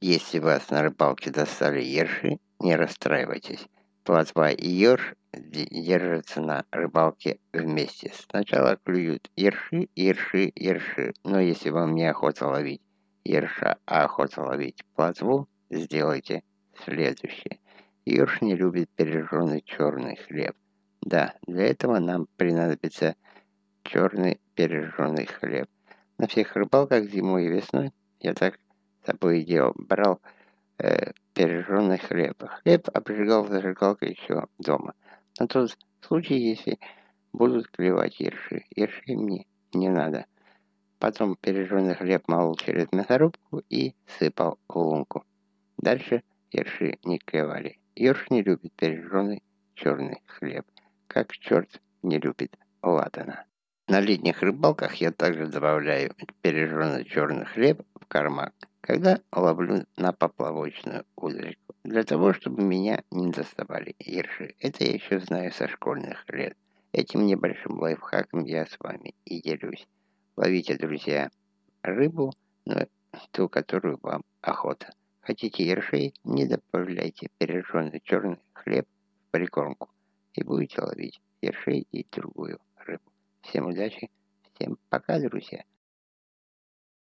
Если вас на рыбалке достали ерши, не расстраивайтесь. Плотва и ерш держатся на рыбалке вместе. Сначала клюют ерши, ерши, ерши. Но если вам не охота ловить ерша, а охота ловить плотву, сделайте следующее. Ерш не любит пережженный черный хлеб. Да, для этого нам понадобится черный пережженный хлеб. На всех рыбалках зимой и весной я так собой делал. Брал э, пережженный хлеб. Хлеб обжигал зажигалкой еще дома. На тот случай, если будут клевать ерши. Ерши мне не надо. Потом пережженный хлеб молол через мясорубку и сыпал в лунку. Дальше ерши не клевали. Ерш не любит пережженный черный хлеб, как черт не любит ладана. На летних рыбалках я также добавляю пережженный черный хлеб в кармак, когда ловлю на поплавочную удочку, для того, чтобы меня не доставали ерши. Это я еще знаю со школьных лет. Этим небольшим лайфхаком я с вами и делюсь. Ловите, друзья, рыбу, но ту, которую вам охота. Хотите ершей, не добавляйте пережженный черный хлеб в прикормку и будете ловить ершей и другую рыбу. Всем удачи, всем пока, друзья.